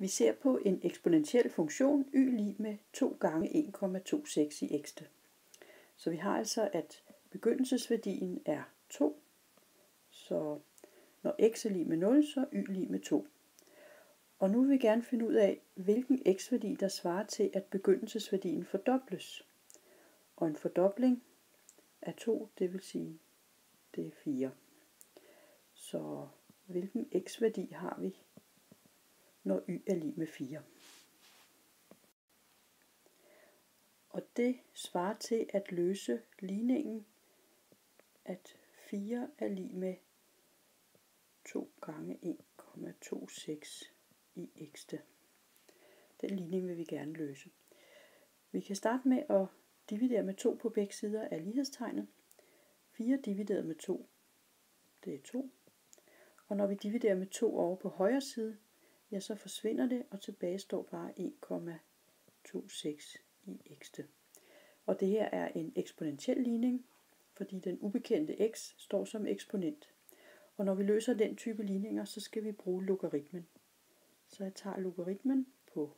Vi ser på en eksponentiel funktion y lige med 2 gange 1,26 i x'te. Så vi har altså, at begyndelsesværdien er 2, så når x er lig med 0, så er y lig med 2. Og nu vil vi gerne finde ud af, hvilken x-værdi, der svarer til, at begyndelsesværdien fordobles. Og en fordobling af 2, det vil sige, det er 4. Så hvilken x-værdi har vi, når y er lig med 4? Og det svarer til at løse ligningen, at 4 er lig med 2 gange 1,26 i x'te. Den ligning vil vi gerne løse. Vi kan starte med at dividere med 2 på begge sider af lighedstegnet. 4 divideret med 2, det er 2. Og når vi dividerer med 2 over på højre side, ja, så forsvinder det, og tilbage står bare 1,26 i x'te. Og det her er en eksponentiel ligning, fordi den ubekendte x står som eksponent. Og når vi løser den type ligninger, så skal vi bruge logaritmen. Så jeg tager logaritmen på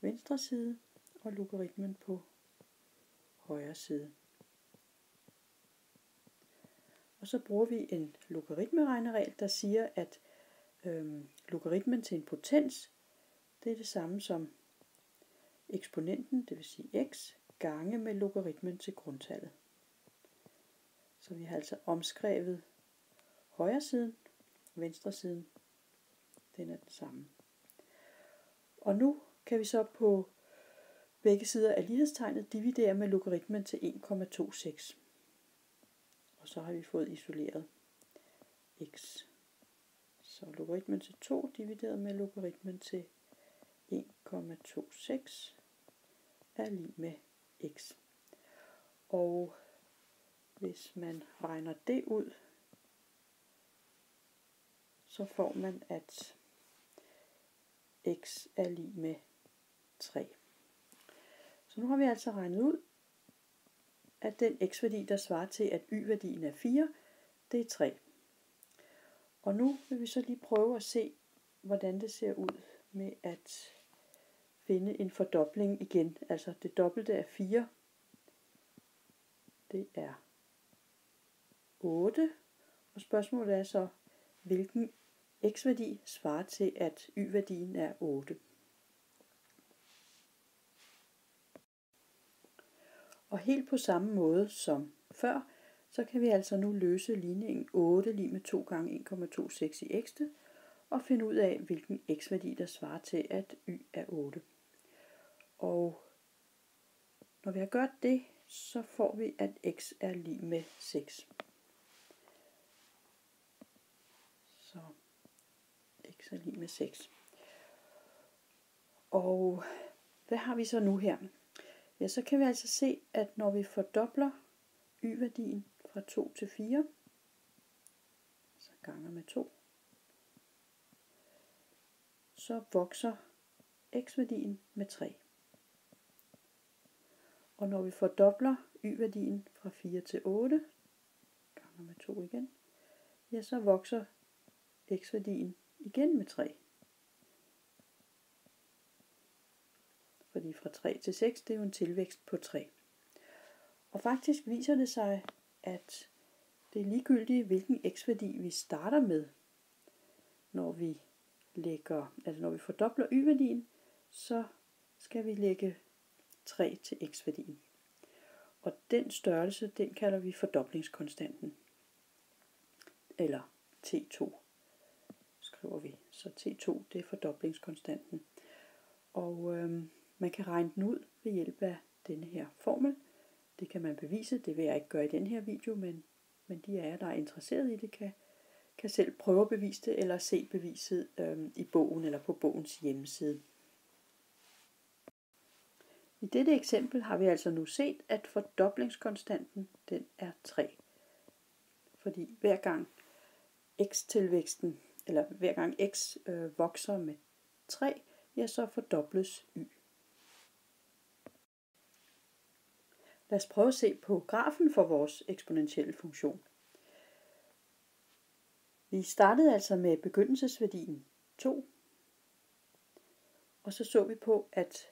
venstre side og logaritmen på højre side. Og så bruger vi en logaritmeregneregel, der siger, at øhm, logaritmen til en potens, det er det samme som eksponenten, det vil sige x, gange med logaritmen til grundtallet. Så vi har altså omskrevet højre siden, venstre siden, den er den samme. Og nu kan vi så på begge sider af lighedstegnet dividere med logaritmen til 1,26. Og så har vi fået isoleret x. Så logaritmen til 2 divideret med logaritmen til 1,26 er lige med x. Og hvis man regner det ud, så får man, at x er lige med 3. Så nu har vi altså regnet ud, at den x-værdi, der svarer til, at y-værdien er 4, det er 3. Og nu vil vi så lige prøve at se, hvordan det ser ud med at finde en fordobling igen. Altså det dobbelte af 4, det er 8. Og spørgsmålet er så, hvilken x-værdi svarer til, at y-værdien er 8. Og helt på samme måde som før, så kan vi altså nu løse ligningen 8 lige med 2 gange 1,26 i x og finde ud af, hvilken x-værdi, der svarer til, at y er 8. Og når vi har gjort det, så får vi, at x er lige med 6. Så x er lige med 6. Og hvad har vi så nu her? Ja, så kan vi altså se, at når vi fordobler y-værdien fra 2 til 4, så ganger med 2, så vokser x-værdien med 3. Og når vi fordobler y-værdien fra 4 til 8, ganger med 2 igen, ja, så vokser x-værdien igen med 3. Fordi fra 3 til 6, det er jo en tilvækst på 3. Og faktisk viser det sig, at det er ligegyldigt, hvilken x-værdi vi starter med, når vi lægger, altså når vi fordobler y-værdien, så skal vi lægge 3 til x-værdien. Og den størrelse, den kalder vi fordoblingskonstanten. Eller T2 skriver vi. Så T2, det er fordoblingskonstanten. Og øhm, man kan regne den ud ved hjælp af denne her formel. Det kan man bevise, det vil jeg ikke gøre i den her video, men, men de af jer, der er interesseret i det, kan, kan selv prøve at bevise det, eller se beviset øhm, i bogen eller på bogens hjemmeside. I dette eksempel har vi altså nu set, at fordoblingskonstanten den er 3. Fordi hver gang x-tilvæksten, eller hver gang x øh, vokser med 3, ja, så fordobles y. Lad os prøve at se på grafen for vores eksponentielle funktion. Vi startede altså med begyndelsesværdien 2, Og så så vi på, at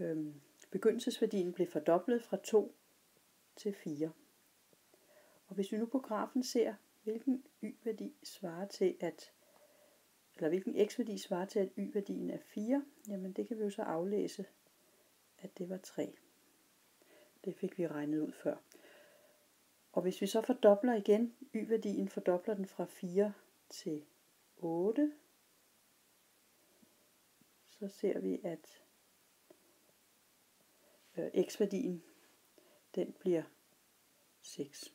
øhm, begyndelsesværdien blev fordoblet fra 2 til 4. Og hvis vi nu på grafen ser, hvilken y-værdi svarer til, at eller hvilken x-værdi svarer til, at y-værdien er 4, jamen det kan vi jo så aflæse, at det var 3. Det fik vi regnet ud før. Og hvis vi så fordobler igen, y-værdien fordobler den fra 4 til 8, så ser vi, at øh, x-værdien den bliver 6.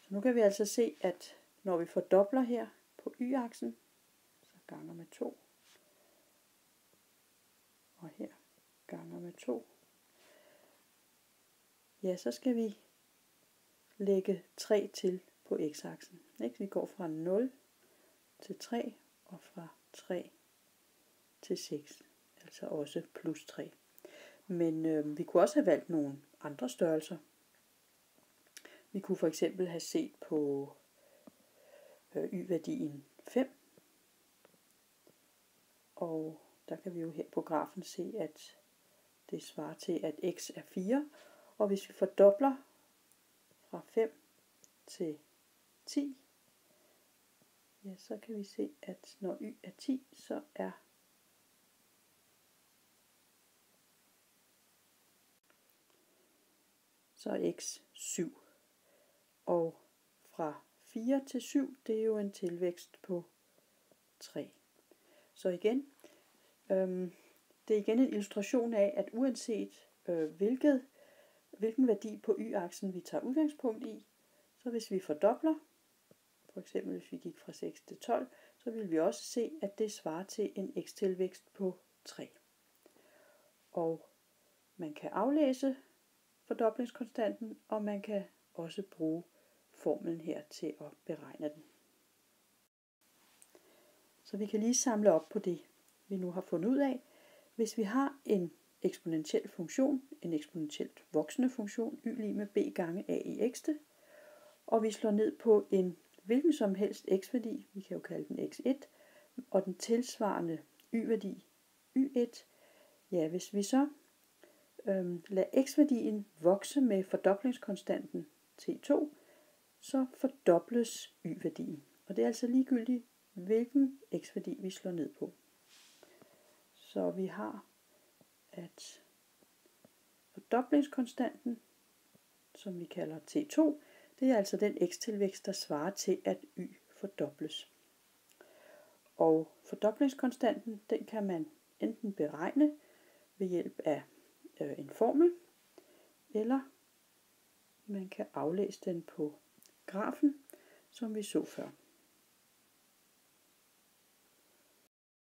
Så nu kan vi altså se, at når vi fordobler her på y-aksen, så ganger med 2, og her ganger med 2, ja, så skal vi lægge 3 til på x-aksen. Vi går fra 0 til 3 og fra 3 til 6, altså også plus 3. Men øh, vi kunne også have valgt nogle andre størrelser. Vi kunne for eksempel have set på øh, y-værdien 5. Og der kan vi jo her på grafen se, at det svarer til, at x er 4. Og hvis vi fordobler fra 5 til 10, ja, så kan vi se, at når y er 10, så er så er x 7. Og fra 4 til 7, det er jo en tilvækst på 3. Så igen, øhm, det er igen en illustration af, at uanset øh, hvilket, hvilken værdi på y-aksen vi tager udgangspunkt i, så hvis vi fordobler, for eksempel hvis vi gik fra 6 til 12, så vil vi også se, at det svarer til en x-tilvækst på 3. Og man kan aflæse fordoblingskonstanten, og man kan også bruge formlen her til at beregne den. Så vi kan lige samle op på det, vi nu har fundet ud af. Hvis vi har en eksponentiel funktion, en eksponentielt voksende funktion, y lige med b gange a i x, og vi slår ned på en hvilken som helst x-værdi, vi kan jo kalde den x1, og den tilsvarende y-værdi y1, ja, hvis vi så øhm, lader x-værdien vokse med fordoblingskonstanten t2, så fordobles y-værdien. Og det er altså ligegyldigt, hvilken x-værdi vi slår ned på. Så vi har, at fordoblingskonstanten, som vi kalder t2, det er altså den x-tilvækst, der svarer til, at y fordobles. Og fordoblingskonstanten, den kan man enten beregne ved hjælp af øh, en formel, eller man kan aflæse den på grafen, som vi så før.